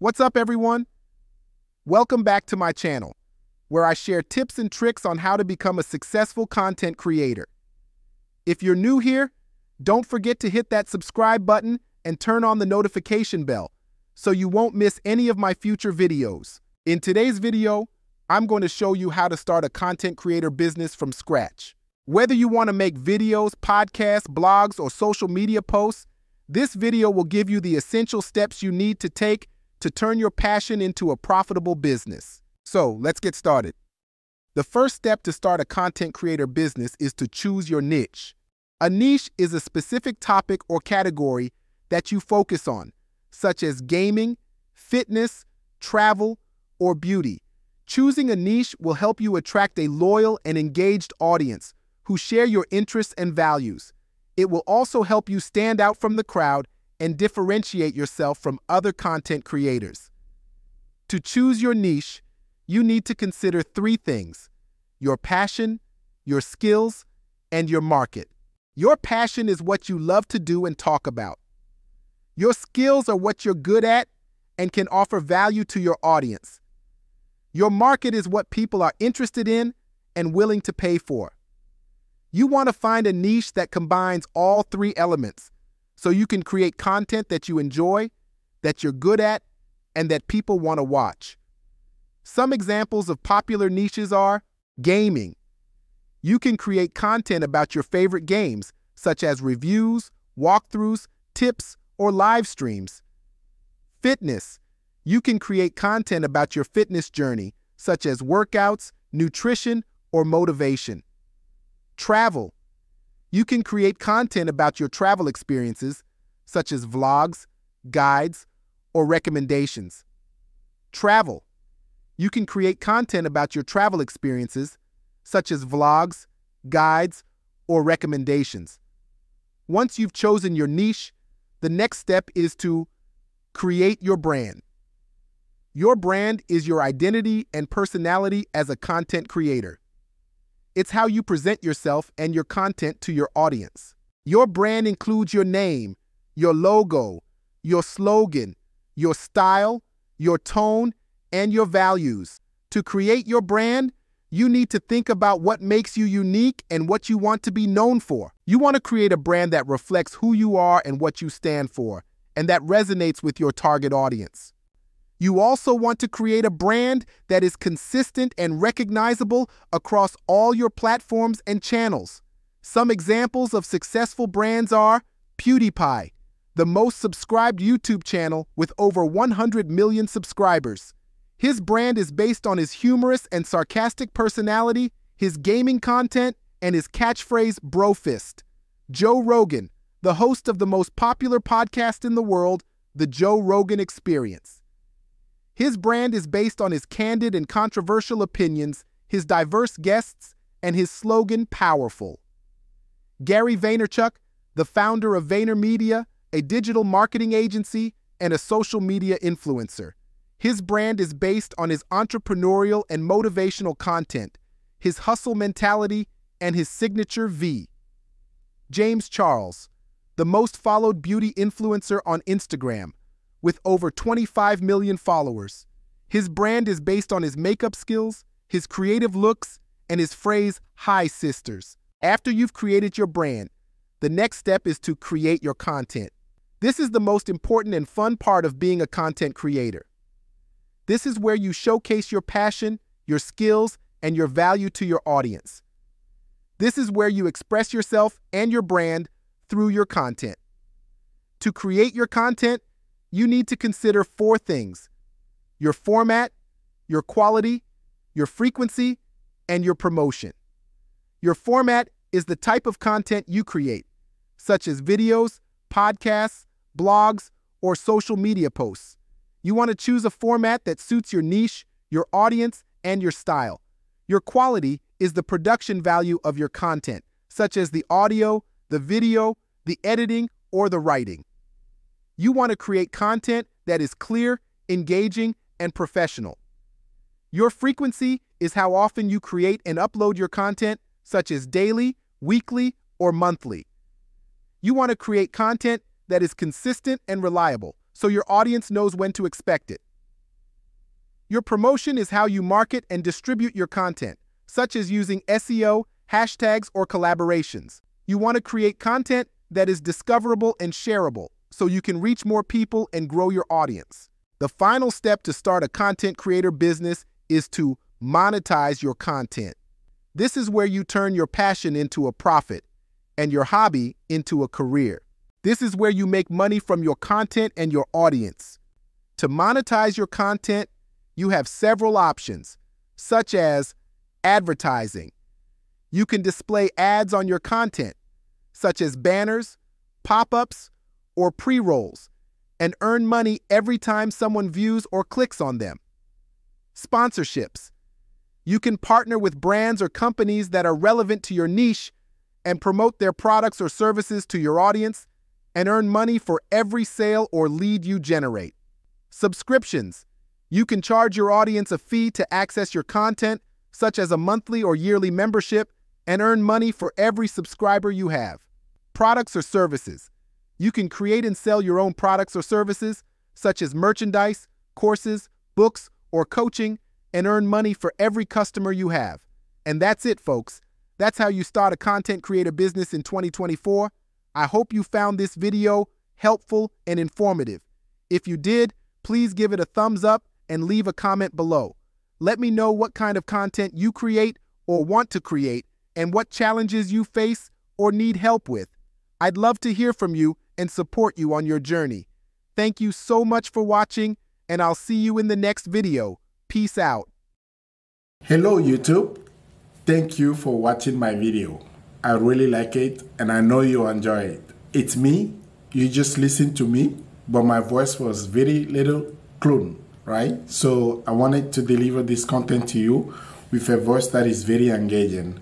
What's up, everyone? Welcome back to my channel, where I share tips and tricks on how to become a successful content creator. If you're new here, don't forget to hit that subscribe button and turn on the notification bell so you won't miss any of my future videos. In today's video, I'm going to show you how to start a content creator business from scratch. Whether you want to make videos, podcasts, blogs, or social media posts, this video will give you the essential steps you need to take to turn your passion into a profitable business. So let's get started. The first step to start a content creator business is to choose your niche. A niche is a specific topic or category that you focus on, such as gaming, fitness, travel, or beauty. Choosing a niche will help you attract a loyal and engaged audience who share your interests and values. It will also help you stand out from the crowd and differentiate yourself from other content creators. To choose your niche, you need to consider three things your passion, your skills, and your market. Your passion is what you love to do and talk about. Your skills are what you're good at and can offer value to your audience. Your market is what people are interested in and willing to pay for. You want to find a niche that combines all three elements so you can create content that you enjoy, that you're good at, and that people want to watch. Some examples of popular niches are gaming. You can create content about your favorite games, such as reviews, walkthroughs, tips, or live streams. Fitness. You can create content about your fitness journey, such as workouts, nutrition, or motivation. Travel. You can create content about your travel experiences, such as vlogs, guides, or recommendations. Travel. You can create content about your travel experiences, such as vlogs, guides, or recommendations. Once you've chosen your niche, the next step is to create your brand. Your brand is your identity and personality as a content creator. It's how you present yourself and your content to your audience. Your brand includes your name, your logo, your slogan, your style, your tone, and your values. To create your brand, you need to think about what makes you unique and what you want to be known for. You want to create a brand that reflects who you are and what you stand for, and that resonates with your target audience. You also want to create a brand that is consistent and recognizable across all your platforms and channels. Some examples of successful brands are PewDiePie, the most subscribed YouTube channel with over 100 million subscribers. His brand is based on his humorous and sarcastic personality, his gaming content, and his catchphrase Brofist. Joe Rogan, the host of the most popular podcast in the world, The Joe Rogan Experience. His brand is based on his candid and controversial opinions, his diverse guests, and his slogan Powerful. Gary Vaynerchuk, the founder of VaynerMedia, a digital marketing agency and a social media influencer. His brand is based on his entrepreneurial and motivational content, his hustle mentality, and his signature V. James Charles, the most followed beauty influencer on Instagram, with over 25 million followers. His brand is based on his makeup skills, his creative looks, and his phrase, Hi Sisters. After you've created your brand, the next step is to create your content. This is the most important and fun part of being a content creator. This is where you showcase your passion, your skills, and your value to your audience. This is where you express yourself and your brand through your content. To create your content, you need to consider four things your format, your quality, your frequency, and your promotion. Your format is the type of content you create, such as videos, podcasts, blogs, or social media posts. You want to choose a format that suits your niche, your audience, and your style. Your quality is the production value of your content, such as the audio, the video, the editing, or the writing. You want to create content that is clear, engaging, and professional. Your frequency is how often you create and upload your content, such as daily, weekly, or monthly. You want to create content that is consistent and reliable so your audience knows when to expect it. Your promotion is how you market and distribute your content, such as using SEO, hashtags, or collaborations. You want to create content that is discoverable and shareable so you can reach more people and grow your audience. The final step to start a content creator business is to monetize your content. This is where you turn your passion into a profit and your hobby into a career. This is where you make money from your content and your audience. To monetize your content, you have several options, such as advertising. You can display ads on your content, such as banners, pop ups, or pre rolls, and earn money every time someone views or clicks on them. Sponsorships. You can partner with brands or companies that are relevant to your niche and promote their products or services to your audience and earn money for every sale or lead you generate. Subscriptions. You can charge your audience a fee to access your content, such as a monthly or yearly membership, and earn money for every subscriber you have. Products or services. You can create and sell your own products or services, such as merchandise, courses, books, or coaching, and earn money for every customer you have. And that's it, folks. That's how you start a content creator business in 2024. I hope you found this video helpful and informative. If you did, please give it a thumbs up and leave a comment below. Let me know what kind of content you create or want to create and what challenges you face or need help with. I'd love to hear from you and support you on your journey. Thank you so much for watching, and I'll see you in the next video. Peace out. Hello YouTube. Thank you for watching my video. I really like it and I know you enjoy it. It's me. You just listen to me, but my voice was very little clone, right? So I wanted to deliver this content to you with a voice that is very engaging.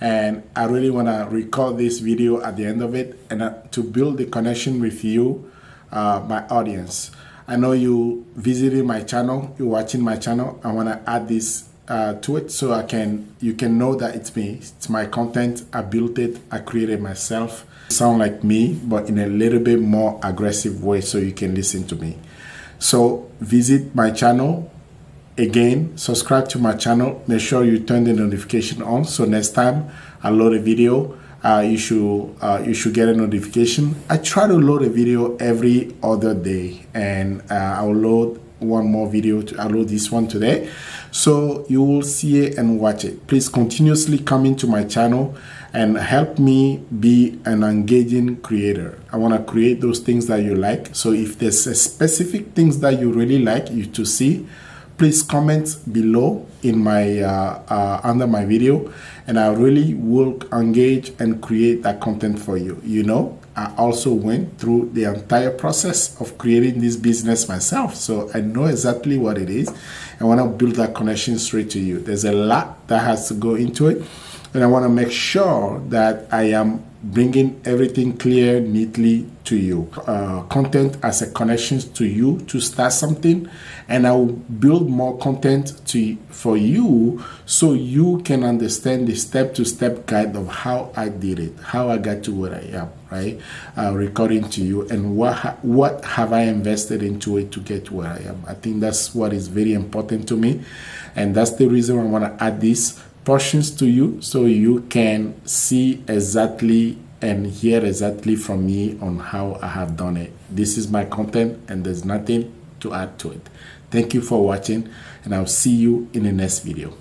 And I really want to record this video at the end of it and uh, to build the connection with you, uh, my audience. I know you visiting my channel, you're watching my channel. I want to add this uh, to it so I can you can know that it's me. It's my content. I built it. I created myself. Sound like me, but in a little bit more aggressive way, so you can listen to me. So visit my channel. Again, subscribe to my channel. Make sure you turn the notification on. So next time I load a video, uh, you should uh, you should get a notification. I try to load a video every other day, and uh, I'll load one more video to upload this one today so you will see it and watch it please continuously come into my channel and help me be an engaging creator i want to create those things that you like so if there's specific things that you really like you to see please comment below in my uh, uh, under my video and i really will engage and create that content for you. You know i also went through the entire process of creating this business myself so i know exactly what it is. I want to build that connection straight to you. There's a lot that has to go into it and i want to make sure that i am bringing everything clear neatly to you. Uh, content as a connection to you to start something and i will build more content to for you so you can understand the step-to-step guide of how i did it how i got to where i am right? Uh, recording to you and what ha what have i invested into it to get where i am. I think that's what is very important to me and that's the reason i want to add this portions to you so you can see exactly and hear exactly from me on how I have done it. This is my content and there's nothing to add to it. Thank you for watching and I'll see you in the next video.